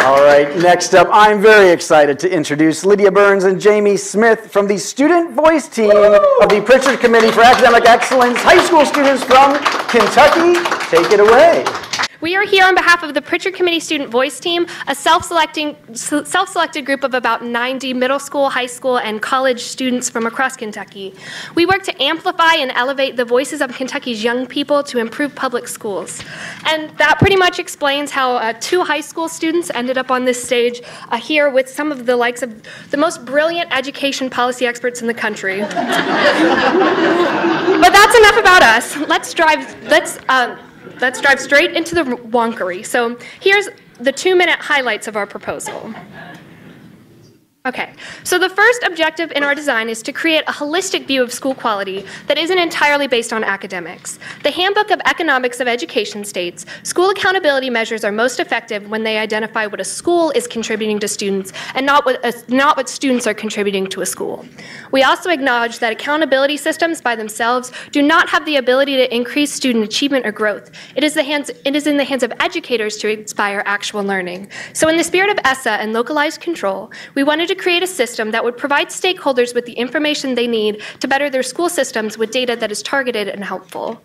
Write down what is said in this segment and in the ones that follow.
All right, next up, I'm very excited to introduce Lydia Burns and Jamie Smith from the Student Voice team of the Prichard Committee for Academic Excellence, high school students from Kentucky. Take it away. We are here on behalf of the Prichard Committee Student Voice Team, a self-selecting, self-selected group of about 90 middle school, high school, and college students from across Kentucky. We work to amplify and elevate the voices of Kentucky's young people to improve public schools. And that pretty much explains how uh, two high school students ended up on this stage uh, here with some of the likes of the most brilliant education policy experts in the country. but that's enough about us. Let's drive, let's uh, let's drive straight into the wonkery. So here's the two minute highlights of our proposal. Okay, so the first objective in our design is to create a holistic view of school quality that isn't entirely based on academics. The Handbook of Economics of Education states school accountability measures are most effective when they identify what a school is contributing to students and not what, uh, not what students are contributing to a school. We also acknowledge that accountability systems by themselves do not have the ability to increase student achievement or growth. It is, the hands, it is in the hands of educators to inspire actual learning. So in the spirit of ESSA and localized control, we wanted to create a system that would provide stakeholders with the information they need to better their school systems with data that is targeted and helpful.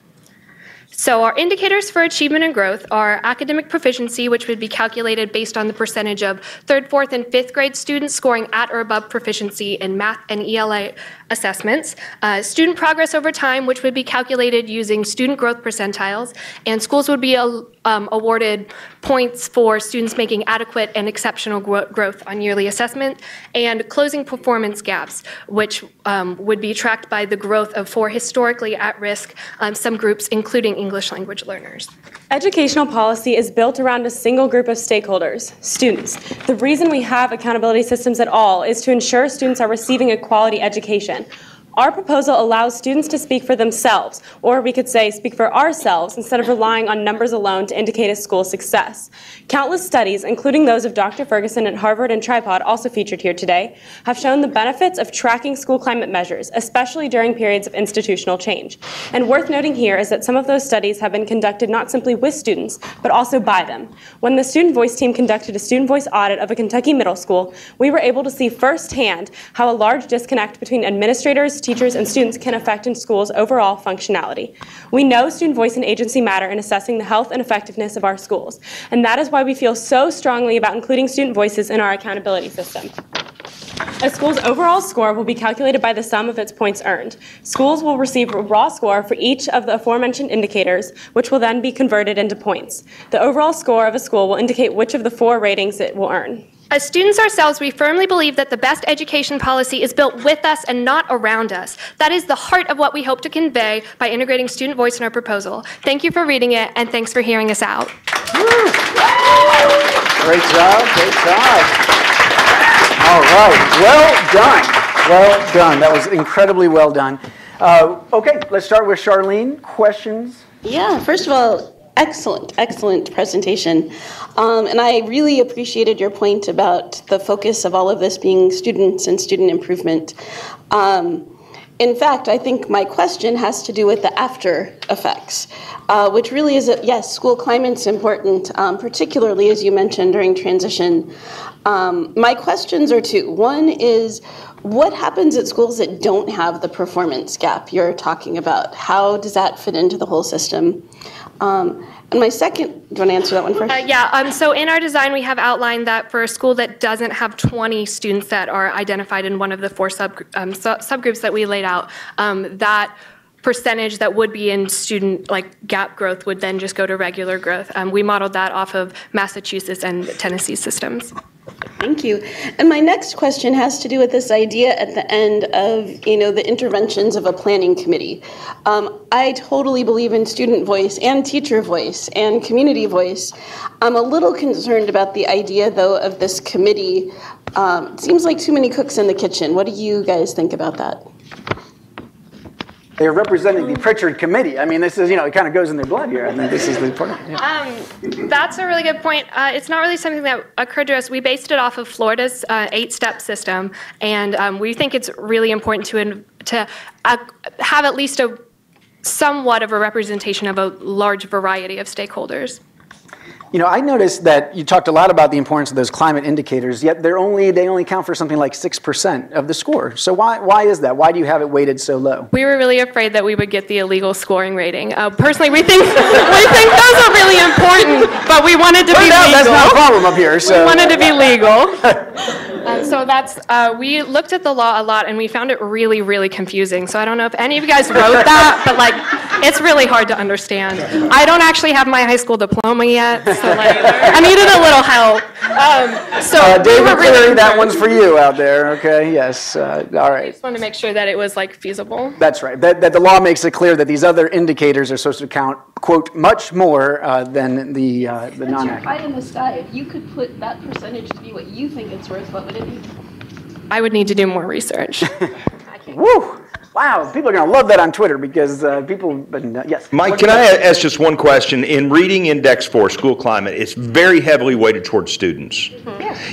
So our indicators for achievement and growth are academic proficiency, which would be calculated based on the percentage of third, fourth, and fifth grade students scoring at or above proficiency in math and ELA assessments, uh, student progress over time, which would be calculated using student growth percentiles, and schools would be um, awarded points for students making adequate and exceptional gro growth on yearly assessment, and closing performance gaps, which um, would be tracked by the growth of four historically at risk um, some groups, including English language learners. Educational policy is built around a single group of stakeholders, students. The reason we have accountability systems at all is to ensure students are receiving a quality education. Our proposal allows students to speak for themselves, or we could say speak for ourselves instead of relying on numbers alone to indicate a school's success. Countless studies, including those of Dr. Ferguson at Harvard and Tripod, also featured here today, have shown the benefits of tracking school climate measures, especially during periods of institutional change. And worth noting here is that some of those studies have been conducted not simply with students, but also by them. When the Student Voice team conducted a student voice audit of a Kentucky middle school, we were able to see firsthand how a large disconnect between administrators, teachers, and students can affect in schools' overall functionality. We know student voice and agency matter in assessing the health and effectiveness of our schools, and that is why we feel so strongly about including student voices in our accountability system. A school's overall score will be calculated by the sum of its points earned. Schools will receive a raw score for each of the aforementioned indicators, which will then be converted into points. The overall score of a school will indicate which of the four ratings it will earn. As students ourselves, we firmly believe that the best education policy is built with us and not around us. That is the heart of what we hope to convey by integrating student voice in our proposal. Thank you for reading it, and thanks for hearing us out. Great job, great job. All right, well done, well done. That was incredibly well done. Uh, okay, let's start with Charlene. Questions? Yeah, first of all, excellent, excellent presentation. Um, and I really appreciated your point about the focus of all of this being students and student improvement. Um, in fact, I think my question has to do with the after effects, uh, which really is, a, yes, school climate's important, um, particularly as you mentioned during transition. Um, my questions are two. One is, what happens at schools that don't have the performance gap you're talking about? How does that fit into the whole system? Um, and my second, do you want to answer that one first? Uh, yeah, um, so in our design, we have outlined that for a school that doesn't have 20 students that are identified in one of the four sub, um, su subgroups that we laid out, um, that percentage that would be in student like gap growth would then just go to regular growth. Um, we modeled that off of Massachusetts and Tennessee systems. Thank you. And my next question has to do with this idea at the end of, you know, the interventions of a planning committee. Um, I totally believe in student voice and teacher voice and community voice. I'm a little concerned about the idea, though, of this committee. Um, seems like too many cooks in the kitchen. What do you guys think about that? They're representing the Prichard Committee. I mean, this is, you know, it kind of goes in their blood here. I think this is the important. Yeah. Um, that's a really good point. Uh, it's not really something that occurred to us. We based it off of Florida's uh, eight-step system, and um, we think it's really important to to uh, have at least a somewhat of a representation of a large variety of stakeholders. You know, I noticed that you talked a lot about the importance of those climate indicators, yet they're only they only count for something like six percent of the score. So why why is that? Why do you have it weighted so low? We were really afraid that we would get the illegal scoring rating. Uh, personally, we think we think those are really important, but we wanted to be Turns out legal. that's not a problem up here. So We wanted to be legal. Uh, so that's uh, we looked at the law a lot and we found it really, really confusing. So I don't know if any of you guys wrote that, but like it's really hard to understand. I don't actually have my high school diploma yet, so like I needed a little help. Um, so uh, we David were really Cleary, that one's for you out there. Okay, yes, uh, all right. Just wanted to make sure that it was like feasible. That's right. That, that the law makes it clear that these other indicators are supposed to count, quote, much more uh, than the, uh, the That's your non-academic. pie in the sky. If you could put that percentage to be what you think it's worth, what would it be? I would need to do more research. I can't. Woo! Wow, people are going to love that on Twitter because uh, people, but uh, yes. Mike, can I ask just one question? In reading Index 4, School Climate, it's very heavily weighted towards students.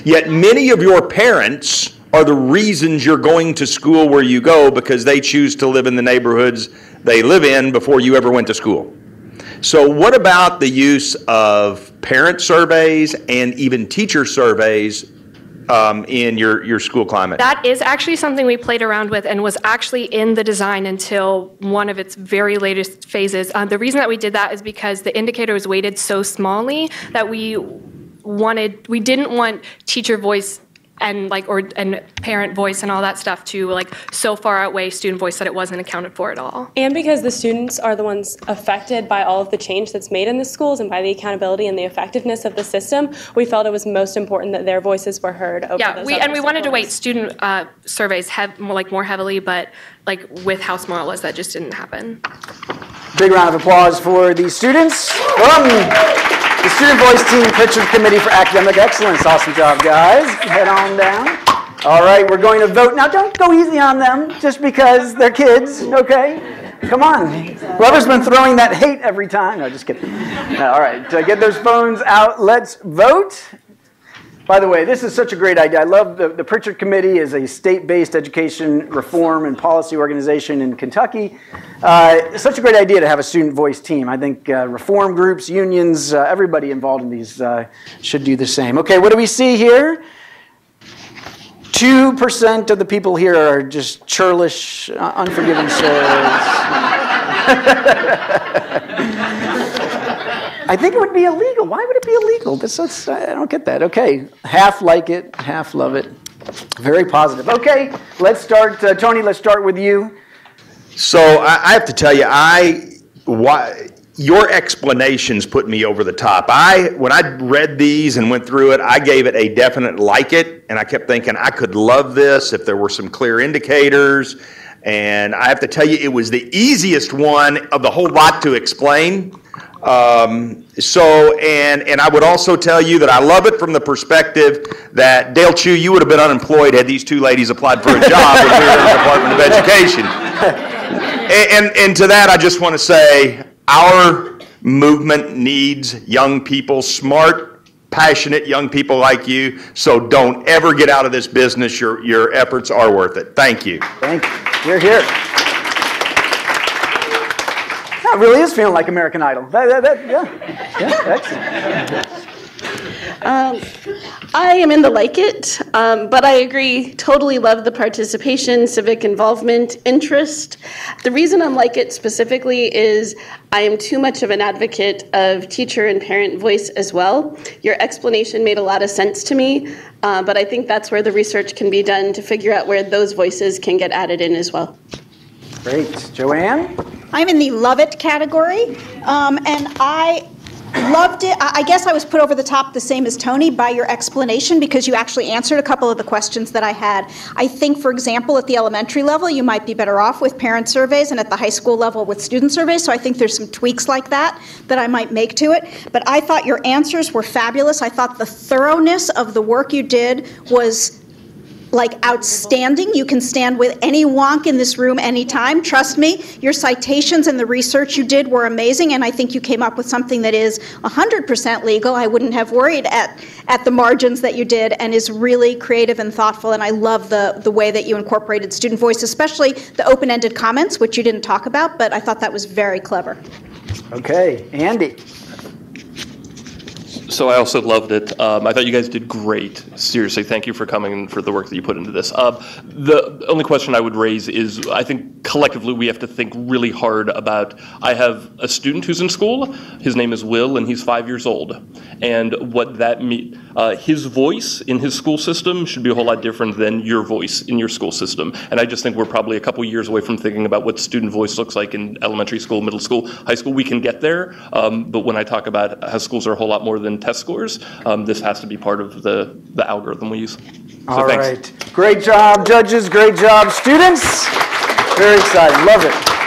Yet many of your parents are the reasons you're going to school where you go because they choose to live in the neighborhoods they live in before you ever went to school. So, what about the use of parent surveys and even teacher surveys um, in your, your school climate? That is actually something we played around with and was actually in the design until one of its very latest phases. Uh, the reason that we did that is because the indicator was weighted so smallly that we wanted, we didn't want teacher voice and like or and parent voice and all that stuff to like so far outweigh student voice that it wasn't accounted for at all. And because the students are the ones affected by all of the change that's made in the schools and by the accountability and the effectiveness of the system, we felt it was most important that their voices were heard over Yeah, those we other and we wanted to weight student uh, surveys have more like more heavily, but like with how small it was, that just didn't happen. Big round of applause for the students from the Student Voice Team Prichard Committee for Academic Excellence. Awesome job, guys. Head on down. All right, we're going to vote. Now, don't go easy on them just because they're kids, okay? Come on. Whoever's been throwing that hate every time. No, just kidding. All right, get those phones out. Let's vote. By the way, this is such a great idea. I love the, the Prichard Committee is a state-based education reform and policy organization in Kentucky. Uh, such a great idea to have a student voice team. I think uh, reform groups, unions, uh, everybody involved in these uh, should do the same. Okay, what do we see here? Two percent of the people here are just churlish, uh, unforgiving souls. I think it would be illegal. Why would it be illegal? That's, that's, I don't get that. Okay, half like it, half love it. Very positive. Okay, let's start. Uh, Tony, let's start with you. So I, I have to tell you, I why your explanations put me over the top. I when I read these and went through it, I gave it a definite like it, and I kept thinking I could love this if there were some clear indicators. And I have to tell you, it was the easiest one of the whole lot to explain. Um, so, and and I would also tell you that I love it from the perspective that Dale Chu, you would have been unemployed had these two ladies applied for a job when we were in the Department of Education. And, and, and to that, I just want to say our movement needs young people, smart, passionate young people like you. So don't ever get out of this business. Your, your efforts are worth it. Thank you. Thank you. You're here. That really is feeling like American Idol. That, that, that, yeah. yeah, excellent. I am in the like it, um, but I agree, totally love the participation, civic involvement, interest. The reason I'm like it specifically is I am too much of an advocate of teacher and parent voice as well. Your explanation made a lot of sense to me, uh, but I think that's where the research can be done to figure out where those voices can get added in as well. Great. Joanne? I'm in the love it category, um, and I loved it. I I guess I was put over the top the same as Tony by your explanation because you actually answered a couple of the questions that I had. I think, for example, at the elementary level, you might be better off with parent surveys, and at the high school level with student surveys. So I think there's some tweaks like that that I might make to it. But I thought your answers were fabulous. I thought the thoroughness of the work you did was like outstanding. You can stand with any wonk in this room anytime. Trust me, your citations and the research you did were amazing, and I think you came up with something that is 100% legal. I wouldn't have worried at, at the margins that you did and is really creative and thoughtful. And I love the, the way that you incorporated student voice, especially the open ended comments, which you didn't talk about, but I thought that was very clever. Okay. Andy? So I also loved it. Um, I thought you guys did great. Seriously, thank you for coming and for the work that you put into this. Um, the only question I would raise is I think collectively we have to think really hard about. I have a student who's in school. His name is Will, and he's five years old. And what that means, uh, his voice in his school system should be a whole lot different than your voice in your school system. And I just think we're probably a couple years away from thinking about what student voice looks like in elementary school, middle school, high school. We can get there. Um, but when I talk about how schools are a whole lot more than test scores, um, this has to be part of the, the algorithm we use. So All thanks. right. Great job, judges. Great job, students. Very exciting. Love it.